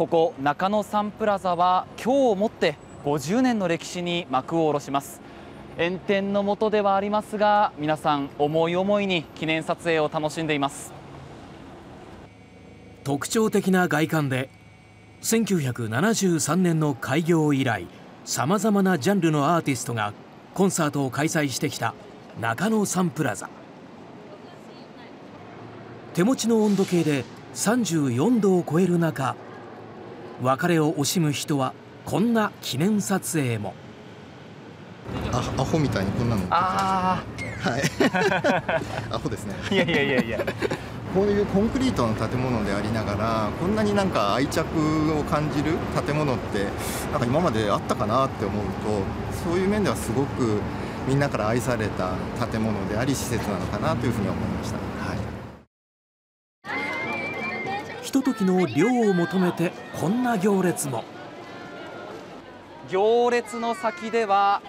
ここ中野サンプラザは今日をもって50年の歴史に幕を下ろします。炎天の下ではありますが皆さん思い思いに記念撮影を楽しんでいます。特徴的な外観で1973年の開業以来さまざまなジャンルのアーティストがコンサートを開催してきた中野サンプラザ。手持ちの温度計で34度を超える中別れを惜しむ人はこんな記念撮影も。あアホみたいにこんなの。ああはい。アホですね。いやいやいやいや。こういうコンクリートの建物でありながらこんなになんか愛着を感じる建物ってなんか今まであったかなって思うとそういう面ではすごくみんなから愛された建物であり施設なのかなというふうに思いました、はい、ひとときの涼を求めてこんな行列も。行列の先では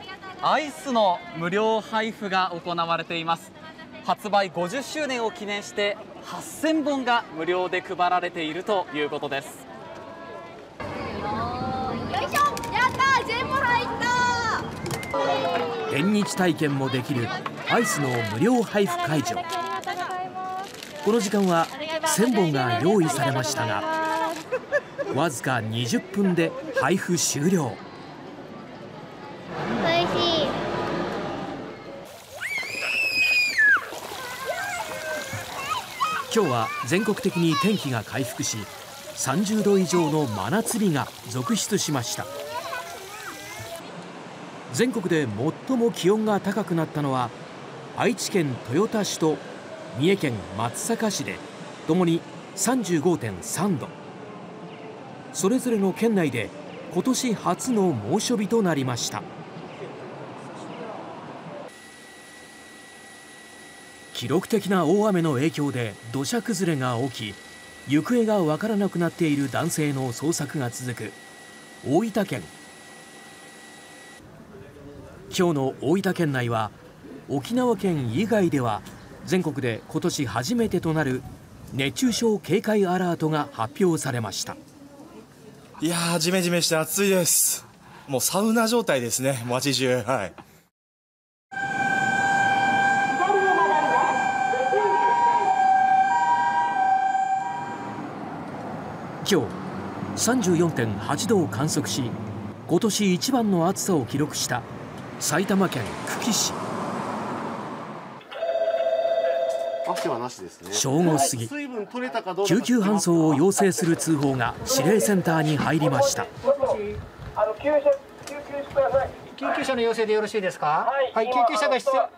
アイスの無料配布が行われています。発売50周年を記念して8000本が無料で配られているということです。縁日体験もできるアイスの無料配布会場この時間は1000本が用意されましたがわずか20分で配布終了。今日は全国的に天気が回復し30度以上の真夏日が続出しました。全国で最も気温が高くなったのは愛知県豊田市と三重県松阪市でともに35.3度。それぞれの県内で今年初の猛暑日となりました。記録的な大雨の影響で土砂崩れが起き行方がわからなくなっている男性の捜索が続く大分県。今日の大分県内は沖縄県以外では全国で今年初めてとなる熱中症警戒アラートが発表されました。いやーじめじめして暑いです。もうサウナ状態ですね街中。はい。今日34.8度を観測し今年一番の暑さを記録した埼玉県久喜市正午過ぎ。救急搬送を要請する通報が指令センターに入りました。救急車の要請でよろしいですか？はい、救急車が必要。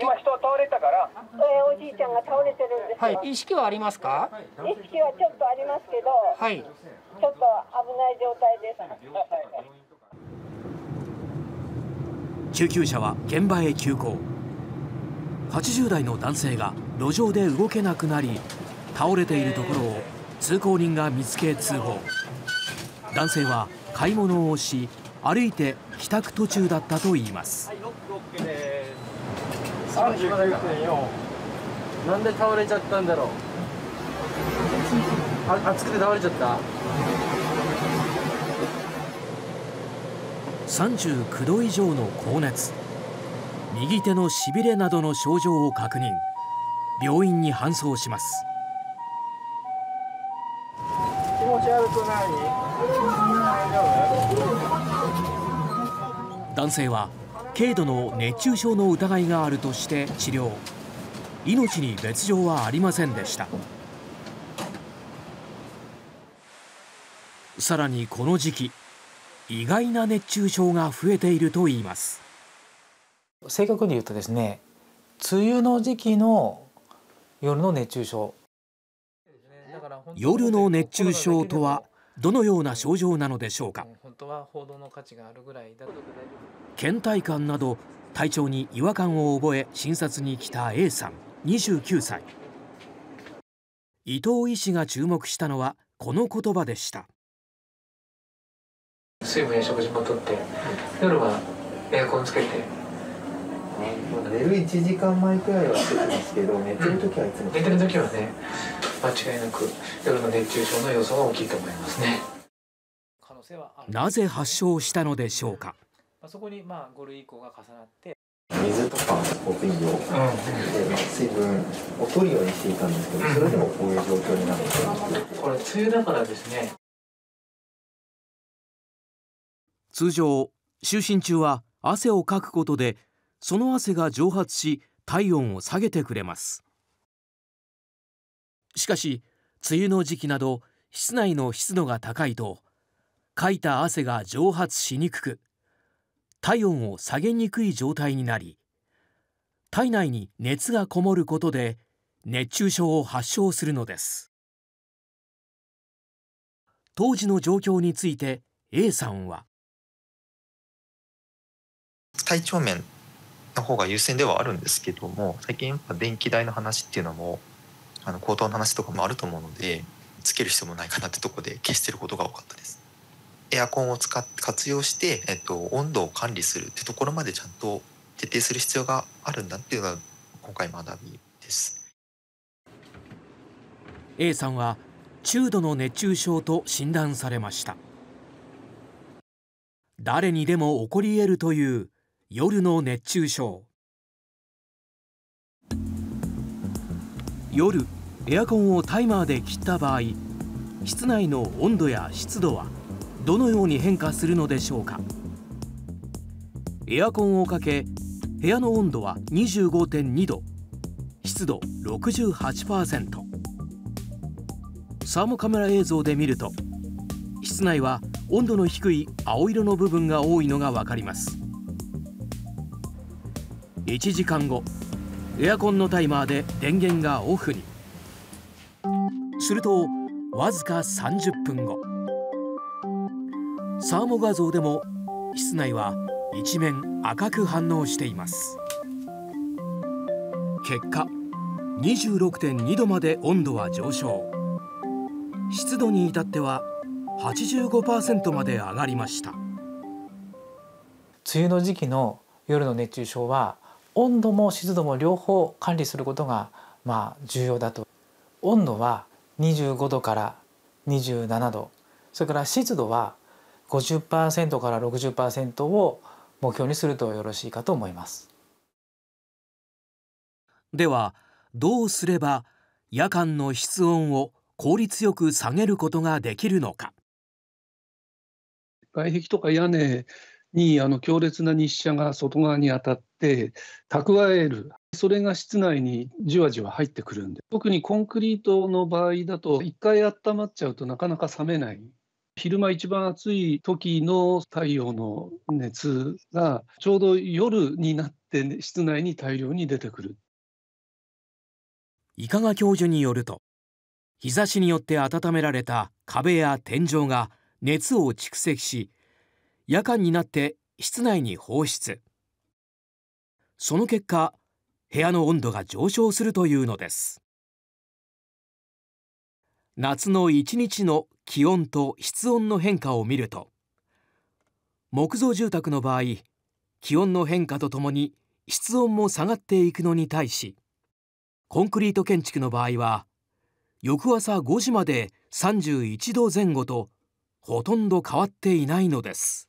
今人倒れたから、えー、おじいちゃんが倒れてるんですはい、意識はありますか？意識はちょっとありますけどはい。ちょっと危ない状態です。救急車は現場へ急行80代の男性が路上で動けなくなり倒れているところを通行人が見つけ通報。男性は買い物をし歩いて帰宅途中だったといいます。39.4なんで倒れちゃったんだろう。あ暑くて倒れちゃった？39度以上の高熱右手のしびれなどの症状を確認。病院に搬送します。気持ち悪くない男性は軽度の熱中症の疑いがあるとして治療。命に別状はありませんでした。さらにこの時期意外な熱中症が増えているといいます。正確に言うとですね梅雨の時期の夜の熱中症。夜の熱中症とはどのような症状なのでしょうか？倦怠感など体調に違和感を覚え診察に来た A さん29歳。伊藤医師が注目したのはこの言葉でした。水分や食事もとって夜はエアコンつけて寝る1時間前くらいはしてますけど寝てる時はいつも寝てる時はね間違いなく夜の熱中症の要素が大きいと思いますね。なぜ発症したのでしょうか？そこにまあ5類移行が重なって水とかお水を、でまあ、水分を取るようにしていたんですけどそれでもこういう状況になってこれ梅雨だからですね。通常就寝中は汗をかくことでその汗が蒸発し体温を下げてくれます。しかし梅雨の時期など室内の湿度が高いとかいた汗が蒸発しにくく体温を下げにくい状態になり体内に熱がこもることで熱中症を発症するのです。当時の状況について A さんは。体調面の方が優先ではあるんですけども最近やっぱ電気代の話っていうのもあの高騰の話とかもあると思うのでつける必要もないかなってとこで消してることが多かったです。エアコンを使って活用して、えっと、温度を管理するってところまでちゃんと徹底する必要があるんだっていうのが今回学びです。A さんは中度の熱中症と診断されました。誰にでも起こり得るという夜の熱中症。夜エアコンをタイマーで切った場合室内の温度や湿度はどのように変化するのでしょうか？エアコンをかけ部屋の温度は25.2度湿度68%サーモカメラ映像で見ると室内は温度の低い青色の部分が多いのが分かります。1時間後エアコンのタイマーで電源がオフに。するとわずか30分後。サーモ画像でも室内は一面赤く反応しています。結果26.2度まで温度は上昇。湿度に至っては85%まで上がりました。梅雨の時期の夜の熱中症は温度も湿度も両方管理することがまあ重要だと。温度は25度から27度。それから湿度は50%から60%を目標にするとよろしいかと思います。ではどうすれば夜間の室温を効率よく下げることができるのか。外壁とか屋根にあの強烈な日射が外側に当たって蓄える。それが室内にじわじわ入ってくるんで。特にコンクリートの場合だと一回温まっちゃうとなかなか冷めない。昼間一番暑い時の太陽の熱がちょうど夜になって室内に大量に出てくる。伊香賀教授によると日差しによって温められた壁や天井が熱を蓄積し夜間になって室内に放出。その結果部屋の温度が上昇するというのです。夏の1日の気温と室温の変化を見ると木造住宅の場合気温の変化とともに室温も下がっていくのに対しコンクリート建築の場合は翌朝5時まで31度前後とほとんど変わっていないのです。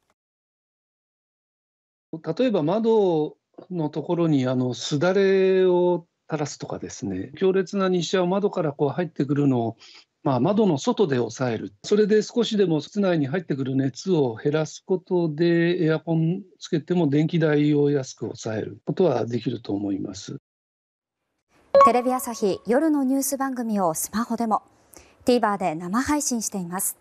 例えば窓のところにあのすだれを垂らすとかですね強烈な日射を窓からこう入ってくるのをまあ、窓の外で抑える、それで少しでも室内に入ってくる熱を減らすことで、エアコンつけても電気代を安く抑える。ことはできると思います。テレビ朝日夜のニュース番組をスマホでも TVer で生配信しています。